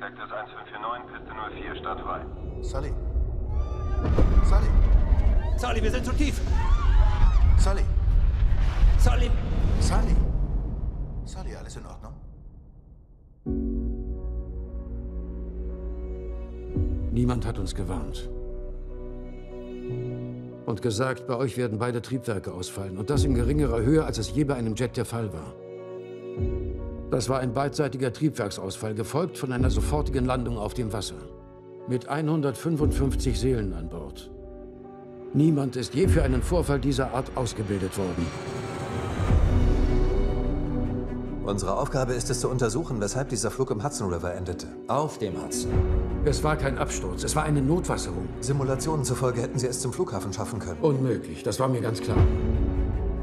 Cactus 1549, Piste 04, startfrei. Sully. Sully. Sully, wir sind zu tief. Sully. Sully. Sully. Sully, alles in Ordnung? Niemand hat uns gewarnt. Und gesagt, bei euch werden beide Triebwerke ausfallen. Und das in geringerer Höhe, als es je bei einem Jet der Fall war. Das war ein beidseitiger Triebwerksausfall, gefolgt von einer sofortigen Landung auf dem Wasser. Mit 155 Seelen an Bord. Niemand ist je für einen Vorfall dieser Art ausgebildet worden. Unsere Aufgabe ist es zu untersuchen, weshalb dieser Flug im Hudson River endete. Auf dem Hudson. Es war kein Absturz, es war eine Notwasserung. Simulationen zufolge hätten sie es zum Flughafen schaffen können. Unmöglich, das war mir ganz klar.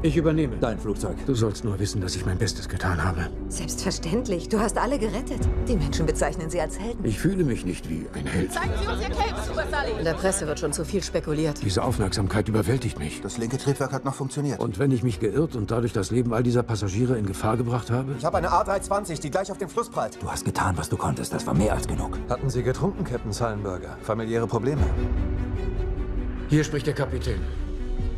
Ich übernehme. Dein Flugzeug. Du sollst nur wissen, dass ich mein Bestes getan habe. Selbstverständlich. Du hast alle gerettet. Die Menschen bezeichnen sie als Helden. Ich fühle mich nicht wie ein Held. Zeigen Sie uns Ihr Cape, Super Sully. In der Presse wird schon zu viel spekuliert. Diese Aufmerksamkeit überwältigt mich. Das linke Triebwerk hat noch funktioniert. Und wenn ich mich geirrt und dadurch das Leben all dieser Passagiere in Gefahr gebracht habe? Ich habe eine A320, die gleich auf den Fluss prallt. Du hast getan, was du konntest. Das war mehr als genug. Hatten Sie getrunken, Captain Sullenberger? Familiäre Probleme? Hier spricht der Kapitän.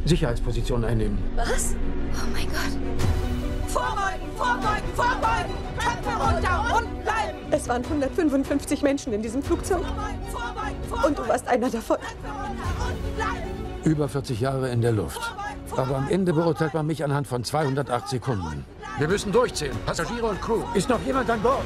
Sicherheitsposition einnehmen. Was? Oh mein Gott. Vorbeugen, vorbeugen, vorbeugen. Köpfe runter und bleiben. Es waren 155 Menschen in diesem Flugzeug. Vorbeugen, vorbeugen, vorbeugen. Und du warst einer davon. Köpfe runter und bleiben. Über 40 Jahre in der Luft. Aber am Ende beurteilt man mich anhand von 208 Sekunden. Wir müssen durchzählen. Passagiere und Crew. Ist noch jemand an Bord?